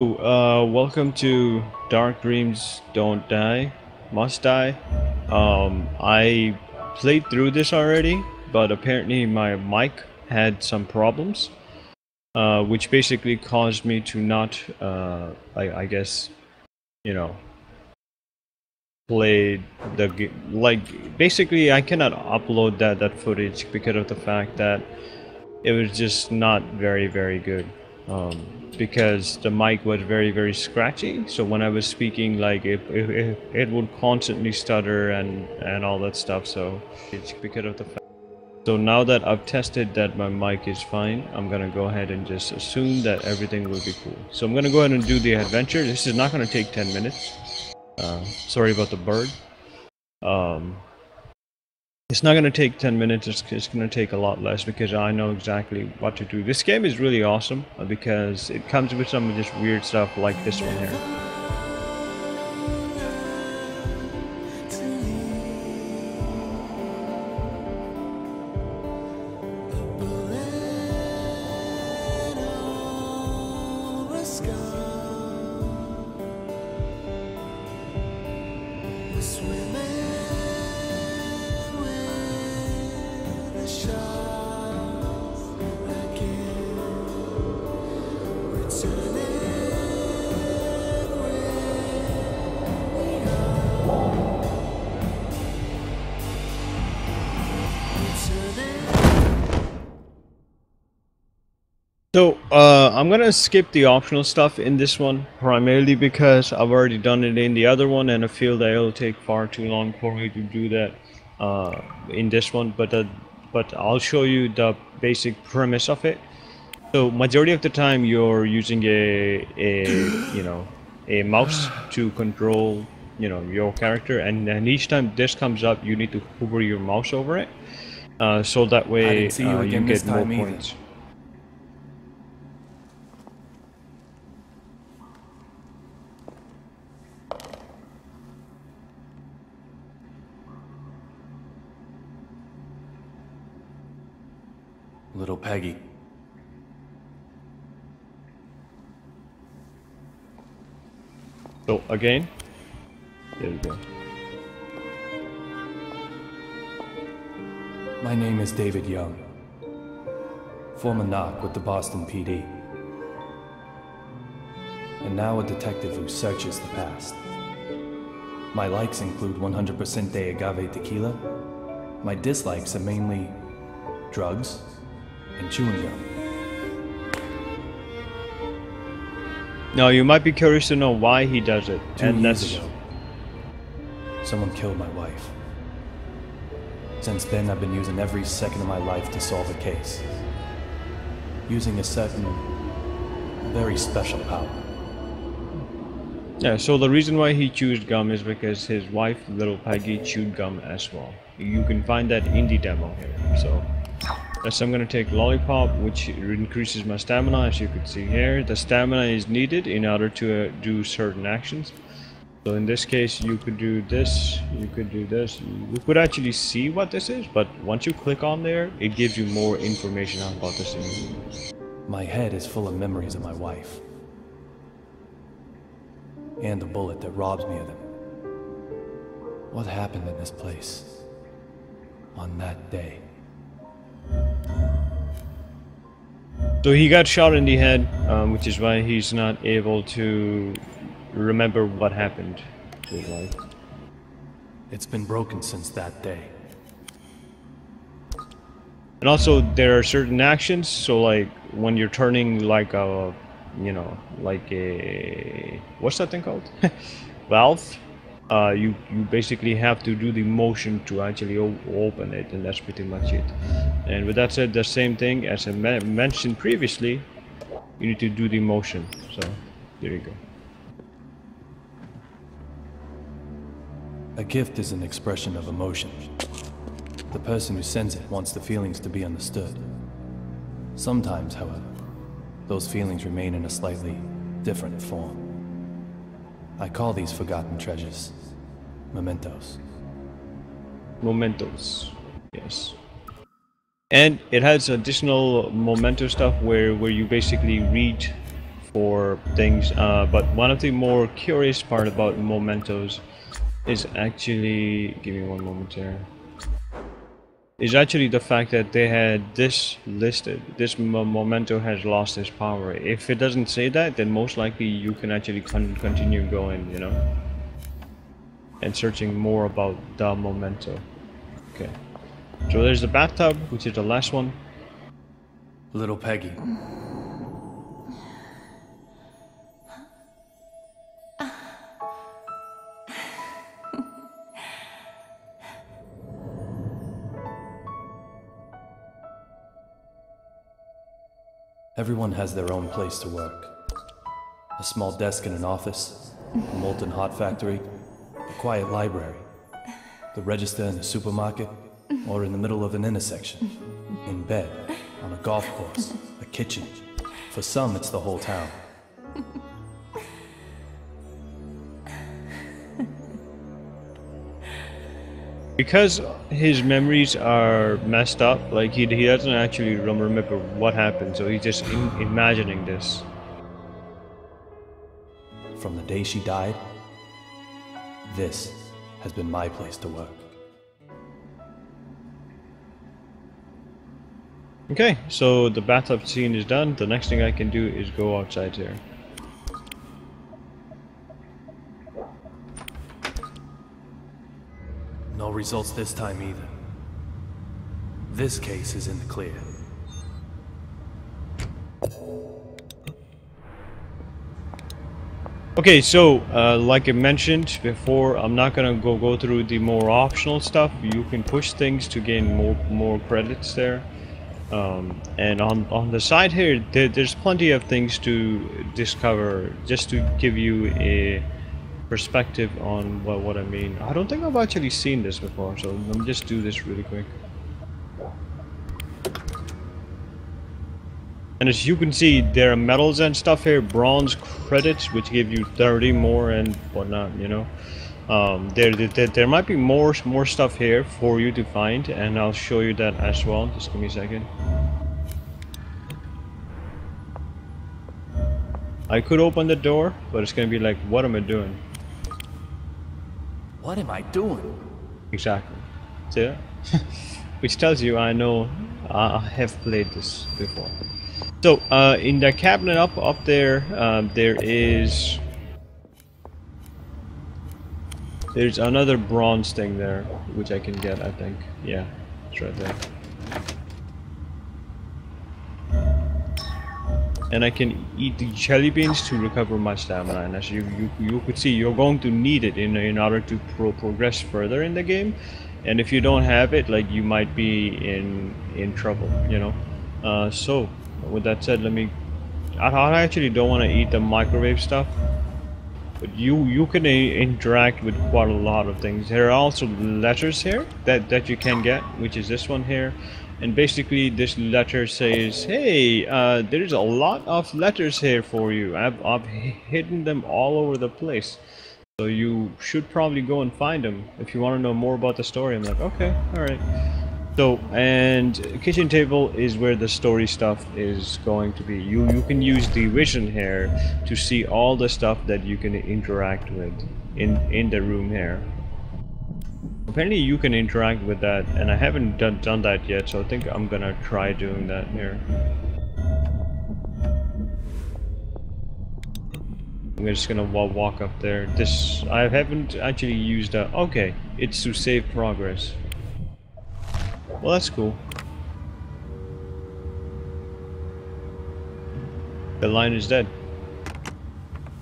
Uh, welcome to Dark Dreams Don't Die, Must Die. Um, I played through this already, but apparently my mic had some problems, uh, which basically caused me to not, uh, I, I guess, you know, play the g- like. Basically, I cannot upload that that footage because of the fact that it was just not very very good. Um, because the mic was very very scratchy. So when i was speaking like it, it, it would constantly stutter and and all that stuff. So it's because of the fact so now that i've tested that my mic is fine i'm gonna go ahead and just assume that everything will be cool. So i'm gonna go ahead and do the adventure. This is not gonna take 10 minutes. Uh, sorry about the bird. Um, it's not going to take 10 minutes it's, it's going to take a lot less because i know exactly what to do. This game is really awesome uh, because it comes with some of this weird stuff like this one here So, uh, I'm gonna skip the optional stuff in this one, primarily because I've already done it in the other one, and I feel that it'll take far too long for me to do that uh, in this one. But uh, but I'll show you the basic premise of it. So, majority of the time, you're using a a you know a mouse to control you know your character, and and each time this comes up, you need to hover your mouse over it, uh, so that way you uh, you get more either. Little Peggy. So again, there you go. My name is David Young. Former narc with the Boston PD. And now a detective who searches the past. My likes include 100% de agave tequila. My dislikes are mainly drugs and chewing gum. Now you might be curious to know why he does it, Two and years that's ago, someone killed my wife. Since then, I've been using every second of my life to solve a case. Using a certain, very special power. yeah. So the reason why he chews gum is because his wife, little Peggy, chewed gum as well. You can find that in the demo here. So. Yes, I'm gonna take lollipop, which increases my stamina, as you can see here. The stamina is needed in order to uh, do certain actions. So in this case, you could do this, you could do this. You could actually see what this is, but once you click on there, it gives you more information about this. My head is full of memories of my wife. And the bullet that robs me of them. What happened in this place? On that day? So he got shot in the head, um, which is why he's not able to remember what happened to his life. It's been broken since that day. And also, there are certain actions. So, like when you're turning like a, you know, like a what's that thing called? Valve. Uh, you you basically have to do the motion to actually open it, and that's pretty much it. And with that said, the same thing as I me- mentioned previously, you need to do the motion. So there you go. A gift is an expression of emotion. The person who sends it wants the feelings to be understood. Sometimes, however, those feelings remain in a slightly different form. I call these forgotten treasures mementos. Mementos. Yes. And it has additional memento stuff where, where you basically read for things. Uh, but one of the more curious part about mementos is actually give me one moment here is actually the fact that they had this listed this memento has lost its power. If it doesn't say that then most likely you can actually con continue going you know and searching more about the memento okay. So there's the bathtub which is the last one. Little peggy Everyone has their own place to work. A small desk in an office, a molten hot factory, a quiet library, the register in the supermarket, or in the middle of an intersection, in bed, on a golf course, a kitchen. For some, it's the whole town. Because his memories are messed up like he, he doesn't actually remember what happened so he's just in, imagining this. From the day she died this has been my place to work. Okay so the bathtub scene is done. The next thing i can do is go outside here results this time either. This case is in the clear. Okay, so uh, like I mentioned before, I'm not gonna go go through the more optional stuff. You can push things to gain more more credits there. Um, and on on the side here, there, there's plenty of things to discover just to give you a perspective on what, what I mean. I don't think I've actually seen this before, so let me just do this really quick. And as you can see, there are medals and stuff here, bronze credits, which give you 30 more and whatnot, you know. Um, there, there, there might be more, more stuff here for you to find, and I'll show you that as well. Just give me a second. I could open the door, but it's gonna be like, what am I doing? What am I doing? Exactly. See Which tells you I know I have played this before. So uh, in the cabinet up up there, um, there is there's another bronze thing there, which I can get. I think. Yeah, it's right there. And I can eat the jelly beans to recover my stamina. And as you, you, you could see you're going to need it in, in order to pro progress further in the game. And if you don't have it like you might be in in trouble you know? Uh, so with that said let me I, I actually don't want to eat the microwave stuff. But you you can interact with quite a lot of things. There are also letters here that that you can get which is this one here and basically this letter says hey uh, there's a lot of letters here for you. I've, I've hidden them all over the place. So you should probably go and find them if you want to know more about the story. I'm like okay alright so and kitchen table is where the story stuff is going to be. You you can use the vision here to see all the stuff that you can interact with in in the room here Apparently you can interact with that, and I haven't done, done that yet, so I think I'm gonna try doing that here. I'm just gonna walk up there. This, I haven't actually used that. Okay, it's to save progress. Well, that's cool. The line is dead.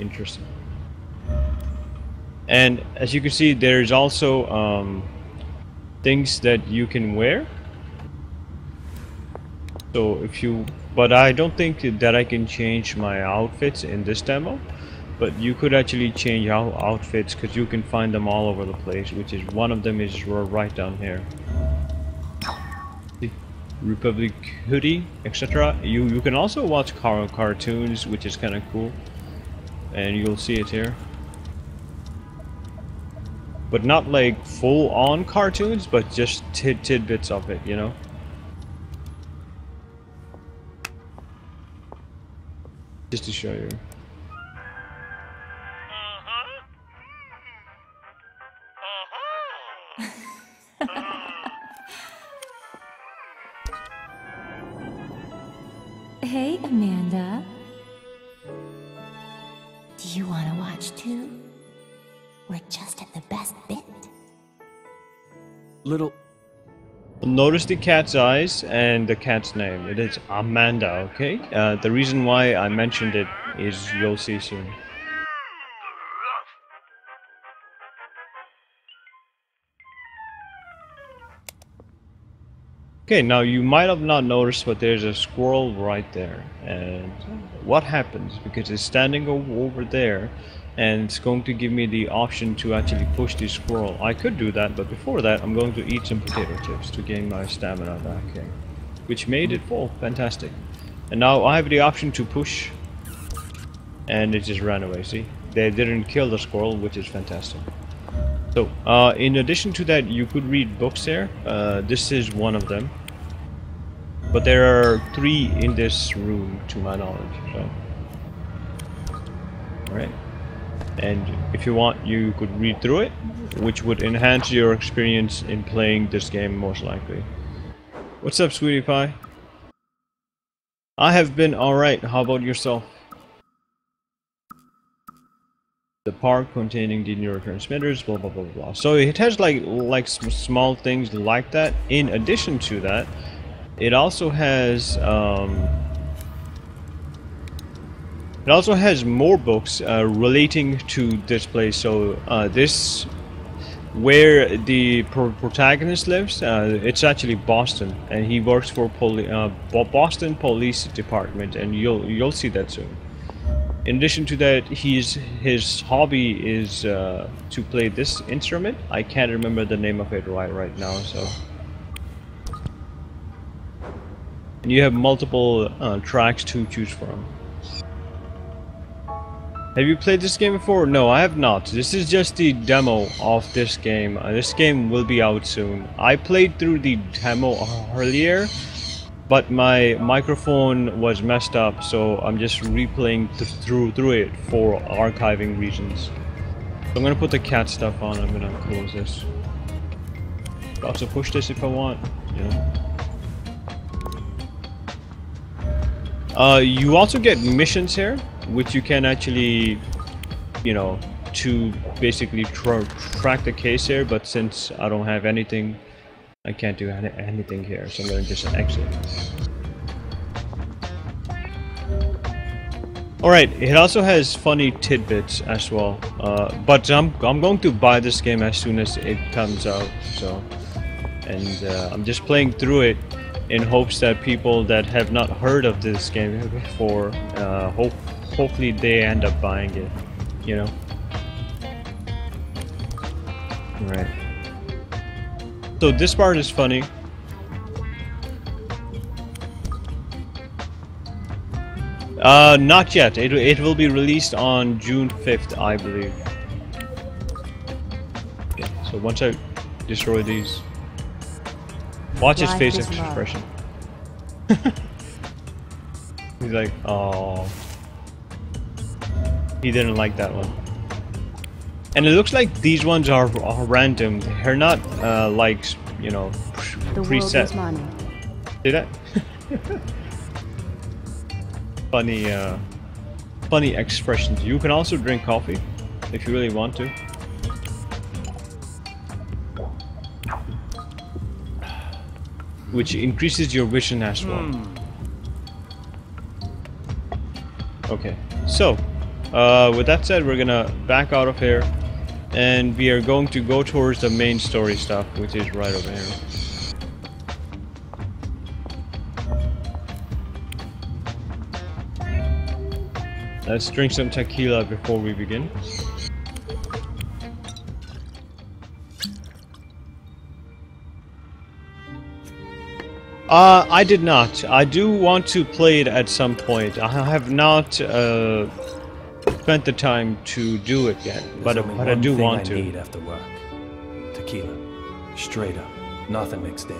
Interesting and as you can see there's also um, things that you can wear. So if you but I don't think that I can change my outfits in this demo but you could actually change out outfits because you can find them all over the place which is one of them is right down here. Republic hoodie etc you you can also watch car cartoons which is kind of cool. And you'll see it here but not like full on cartoons, but just tid tidbits of it, you know? Just to show you. Notice the cat's eyes and the cat's name. It is Amanda, okay? Uh, the reason why I mentioned it is you'll see soon. Okay, now you might have not noticed, but there's a squirrel right there. And what happens? Because it's standing over there, and it's going to give me the option to actually push the squirrel. I could do that, but before that, I'm going to eat some potato chips to gain my stamina back. Which made it full. Fantastic. And now I have the option to push, and it just ran away, see? They didn't kill the squirrel, which is fantastic. So, uh, in addition to that, you could read books there. Uh, this is one of them. But there are three in this room, to my knowledge. So, alright. And if you want, you could read through it, which would enhance your experience in playing this game, most likely. What's up, sweetie pie? I have been alright. How about yourself? the park containing the neurotransmitters, blah blah blah blah. So it has like like small things like that. In addition to that, it also has um, it also has more books uh, relating to this place. So uh, this where the pro protagonist lives, uh, it's actually Boston, and he works for poli uh, Boston Police Department, and you'll you'll see that soon. In addition to that, he's his hobby is uh, to play this instrument. I can't remember the name of it right right now. So, and you have multiple uh, tracks to choose from. Have you played this game before? No, I have not. This is just the demo of this game. Uh, this game will be out soon. I played through the demo earlier but my microphone was messed up so I'm just replaying th through through it for archiving reasons so I'm gonna put the cat stuff on I'm gonna close this also push this if I want know uh, you also get missions here which you can actually you know to basically tra track the case here but since I don't have anything I can't do any anything here, so I'm going to just exit. Alright, it also has funny tidbits as well, uh, but I'm, I'm going to buy this game as soon as it comes out, so... And uh, I'm just playing through it in hopes that people that have not heard of this game before, uh, hope, hopefully they end up buying it, you know? Right. So this part is funny. Uh, not yet. It, it will be released on June 5th, I believe. Okay, so once I destroy these... Watch his face expression. He's like, oh. He didn't like that one. And it looks like these ones are, are random. They're not uh, like, you know, the preset. See that? funny, uh, funny expressions. You can also drink coffee if you really want to. Which increases your vision as well. Mm. Okay, so uh, with that said, we're gonna back out of here and we are going to go towards the main story stuff, which is right over here. Let's drink some tequila before we begin. Uh, I did not. I do want to play it at some point. I have not uh, spent the time to do it yet, but, but I do want I to. Need after work. Tequila, straight up, nothing mixed in.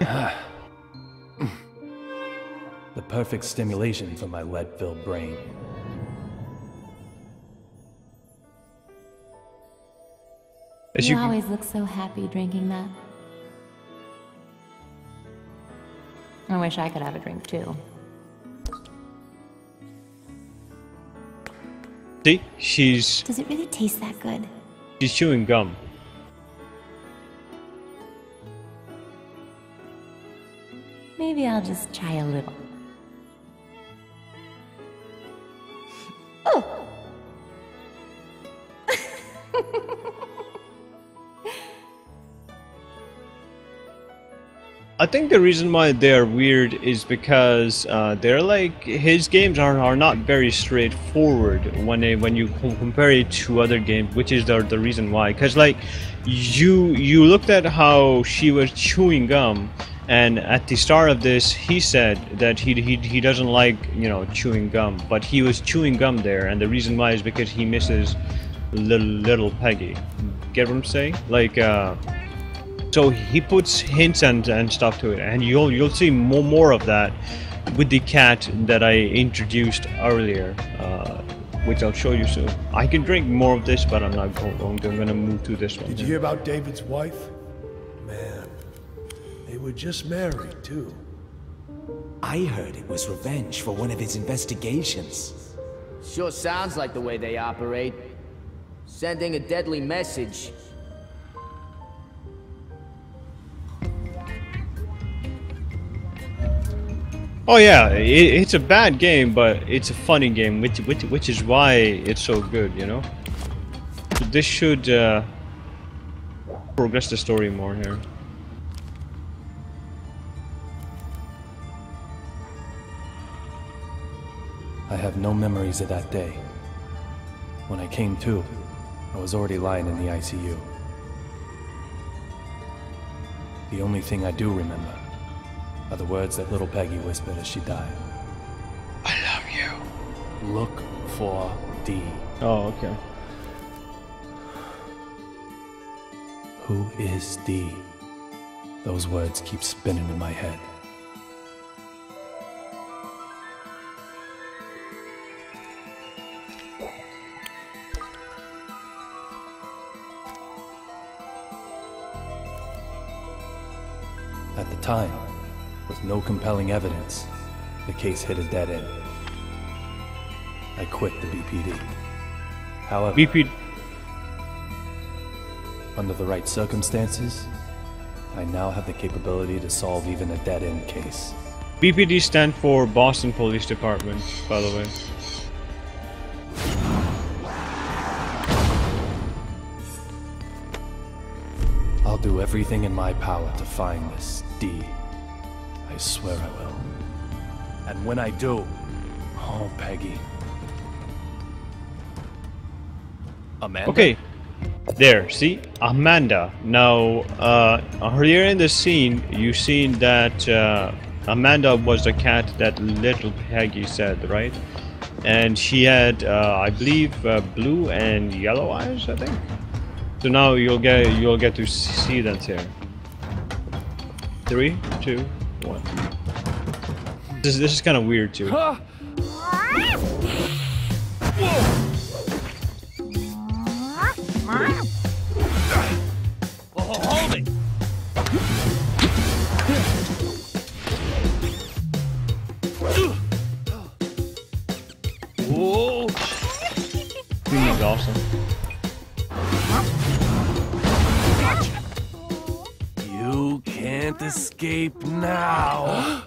The perfect stimulation for my lead-filled brain. As you, you, always look so happy drinking that. I wish I could have a drink too. see, she's Does it really taste that good? she's chewing gum. Maybe I'll just try a little. Think the reason why they're weird is because uh, they're like his games are, are not very straightforward when they, when you compare it to other games, which is the, the reason why. Because like you you looked at how she was chewing gum, and at the start of this, he said that he, he he doesn't like you know chewing gum, but he was chewing gum there, and the reason why is because he misses little little Peggy. Get what I'm saying? Like. Uh, so he puts hints and, and stuff to it and you'll you'll see more more of that with the cat that I introduced earlier uh, which I'll show you soon I can drink more of this but I'm not going I'm gonna move to this one Did you hear about David's wife? Man, they were just married, too. I heard it was revenge for one of his investigations. Sure sounds like the way they operate. Sending a deadly message. Oh yeah it, it's a bad game but it's a funny game which, which which is why it's so good you know so this should uh, progress the story more here I have no memories of that day. When I came to, I was already lying in the ICU. The only thing I do remember are the words that little Peggy whispered as she died. I love you Look for D. oh okay Who is D? Those words keep spinning in my head. At the time, with no compelling evidence, the case hit a dead end. I quit the BPD. However, BP under the right circumstances, I now have the capability to solve even a dead end case. BPD stand for Boston Police Department, by the way. I'll do everything in my power to find this D. I swear I will. And when I do, oh, Peggy. Amanda? Okay, there. See, Amanda. Now, uh, earlier in the scene, you seen that uh, Amanda was the cat that little Peggy said, right? And she had, uh, I believe, uh, blue and yellow eyes. I think. So now you'll get you'll get to see that here. Three, two, one. This this is kind of weird too. This is awesome. Escape now.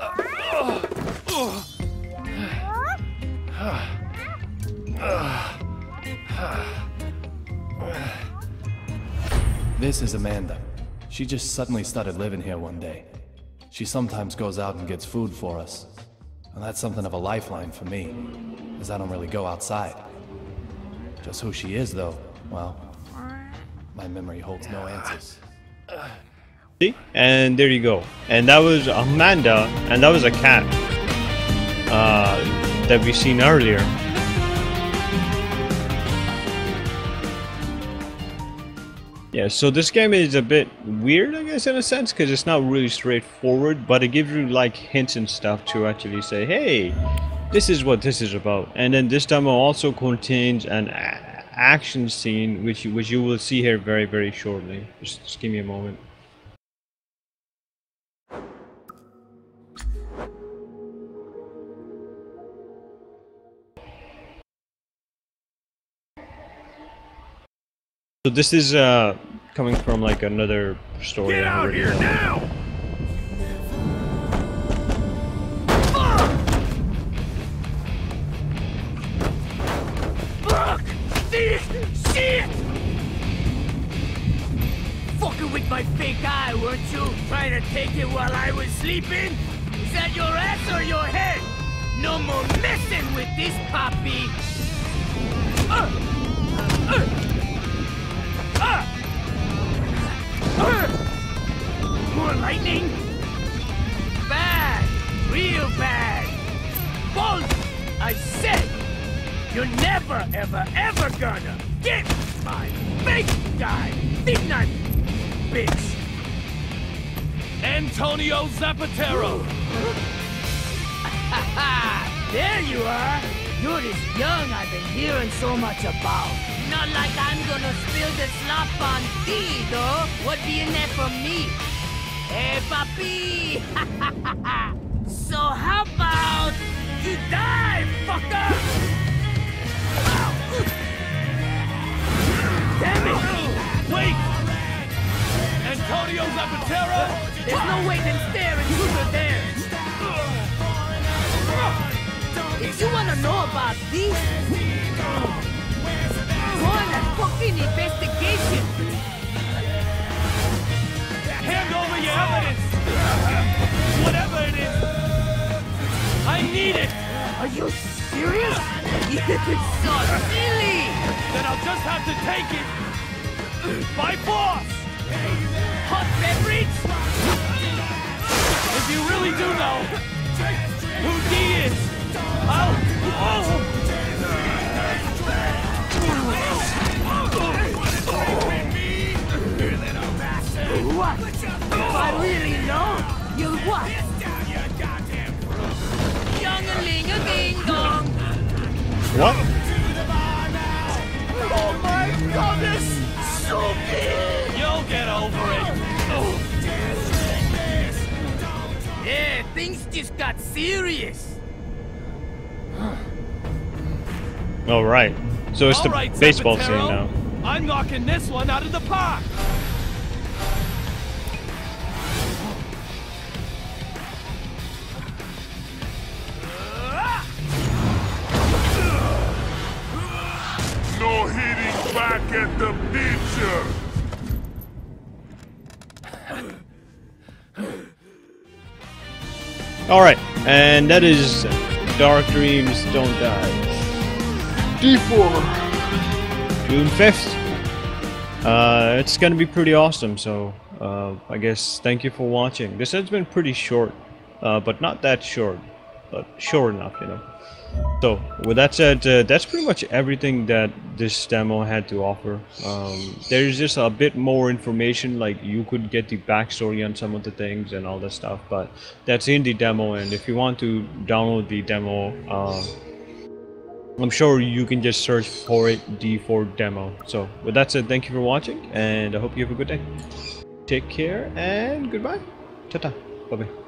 This is Amanda. She just suddenly started living here one day. She sometimes goes out and gets food for us. And that's something of a lifeline for me, as I don't really go outside. Just who she is, though, well, my memory holds no answers. See? And there you go. And that was Amanda, and that was a cat uh, that we seen earlier. Yeah, so this game is a bit weird, I guess, in a sense, because it's not really straightforward, but it gives you like hints and stuff to actually say, hey, this is what this is about. And then this demo also contains an action scene, which you, which you will see here very, very shortly. Just, just give me a moment. So this is uh coming from like another story. Get out here know. now! Fuck! This shit! Fucking with my fake eye, weren't you? Trying to take it while I was sleeping? Is that your ass or your head? No more messing with this poppy! Uh, uh, uh, More lightning? Bad! Real bad! Bolt! I said! You're never, ever, ever gonna get my big guy! Didn't I, bitch? Antonio Zapatero! there you are! You're this young I've been hearing so much about. Not like I'm gonna spill the slop on thee, though. What be in there for me? Hey, papi! so how about you die, fucker? Damn it! Wait! Antonio Zapatero! There's no way them staring through there. If you wanna know about this, go on a fucking investigation. Hand over your evidence! Whatever it is! I need it! Are you serious? It's so silly. Then I'll just have to take it! By force! Hot beverage? If you really do know who D is, I'll... Oh! If I really know, you'll what? Young-a-ling-a-ding-dong. What? Oh my goodness! So big! You'll get over it! Yeah, things just got serious. All right. So it's All the right, baseball scene now. I'm knocking this one out of the park! All right, and that is Dark Dreams Don't Die. D4. June fifth. Uh, it's gonna be pretty awesome. So uh, I guess thank you for watching. This has been pretty short, uh, but not that short, but short enough, you know. So with that said, uh, that's pretty much everything that this demo had to offer. Um, there's just a bit more information, like you could get the backstory on some of the things and all that stuff, but that's in the demo. And if you want to download the demo, uh, I'm sure you can just search for it D4 demo. So with that said, thank you for watching, and I hope you have a good day. Take care and goodbye. Ta-ta. Bye bye.